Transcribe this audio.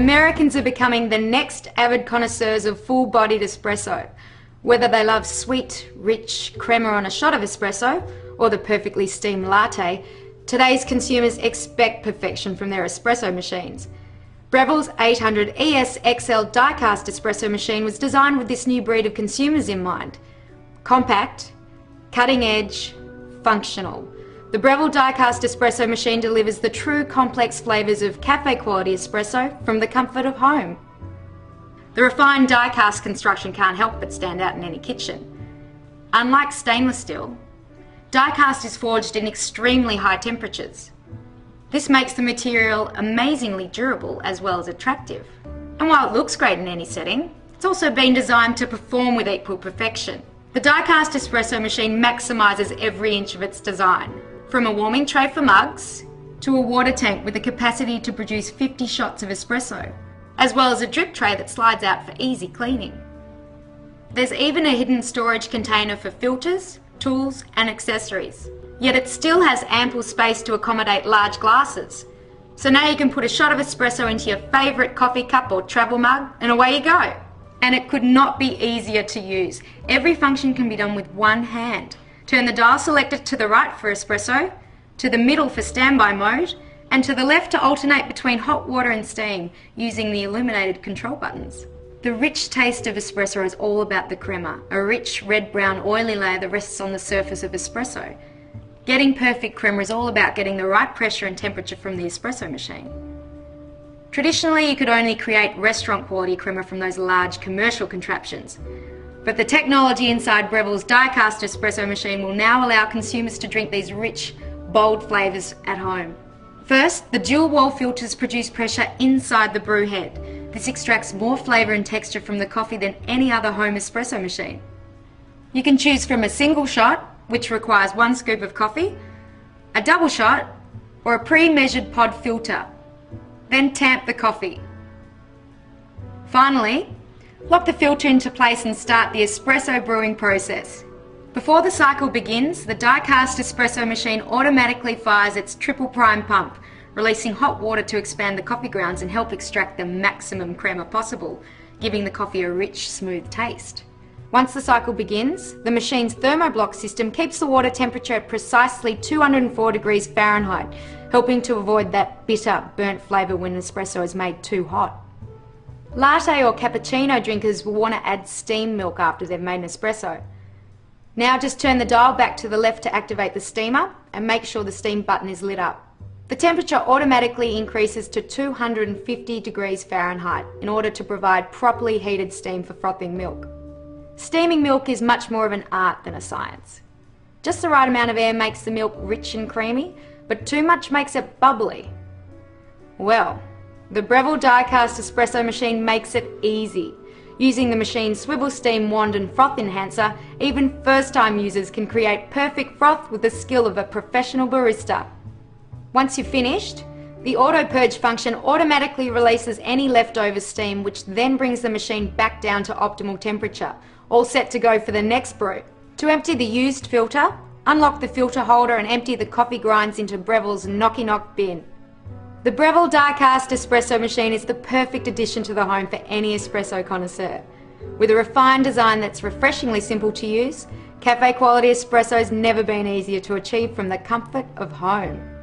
Americans are becoming the next avid connoisseurs of full bodied espresso. Whether they love sweet, rich crema on a shot of espresso or the perfectly steamed latte, today's consumers expect perfection from their espresso machines. Breville's 800 ES XL die-cast espresso machine was designed with this new breed of consumers in mind. Compact, cutting edge, functional. The Breville die-cast espresso machine delivers the true complex flavours of cafe quality espresso from the comfort of home. The refined die-cast construction can't help but stand out in any kitchen. Unlike stainless steel, die-cast is forged in extremely high temperatures. This makes the material amazingly durable as well as attractive. And while it looks great in any setting, it's also been designed to perform with equal perfection. The die-cast espresso machine maximises every inch of its design, from a warming tray for mugs to a water tank with the capacity to produce 50 shots of espresso, as well as a drip tray that slides out for easy cleaning. There's even a hidden storage container for filters, tools and accessories. Yet it still has ample space to accommodate large glasses. So now you can put a shot of espresso into your favourite coffee cup or travel mug and away you go. And it could not be easier to use. Every function can be done with one hand. Turn the dial selector to the right for espresso, to the middle for standby mode, and to the left to alternate between hot water and steam using the illuminated control buttons. The rich taste of espresso is all about the crema, a rich red-brown oily layer that rests on the surface of espresso. Getting perfect crema is all about getting the right pressure and temperature from the espresso machine. Traditionally, you could only create restaurant quality crema from those large commercial contraptions. But the technology inside Breville's die-cast espresso machine will now allow consumers to drink these rich, bold flavours at home. First, the dual wall filters produce pressure inside the brew head. This extracts more flavour and texture from the coffee than any other home espresso machine. You can choose from a single shot, which requires one scoop of coffee, a double shot, or a pre-measured pod filter. Then tamp the coffee. Finally, Lock the filter into place and start the espresso brewing process. Before the cycle begins, the die-cast espresso machine automatically fires its triple prime pump, releasing hot water to expand the coffee grounds and help extract the maximum crema possible, giving the coffee a rich, smooth taste. Once the cycle begins, the machine's thermoblock system keeps the water temperature at precisely 204 degrees Fahrenheit, helping to avoid that bitter, burnt flavour when espresso is made too hot. Latte or cappuccino drinkers will want to add steam milk after they've made an espresso. Now just turn the dial back to the left to activate the steamer and make sure the steam button is lit up. The temperature automatically increases to 250 degrees Fahrenheit in order to provide properly heated steam for frothing milk. Steaming milk is much more of an art than a science. Just the right amount of air makes the milk rich and creamy, but too much makes it bubbly. Well, the Breville die-cast espresso machine makes it easy. Using the machine's swivel steam wand and froth enhancer, even first-time users can create perfect froth with the skill of a professional barista. Once you're finished, the auto purge function automatically releases any leftover steam which then brings the machine back down to optimal temperature, all set to go for the next brew. To empty the used filter, unlock the filter holder and empty the coffee grinds into Breville's Knocky Knock bin. The Breville die-cast espresso machine is the perfect addition to the home for any espresso connoisseur. With a refined design that's refreshingly simple to use, cafe quality espresso has never been easier to achieve from the comfort of home.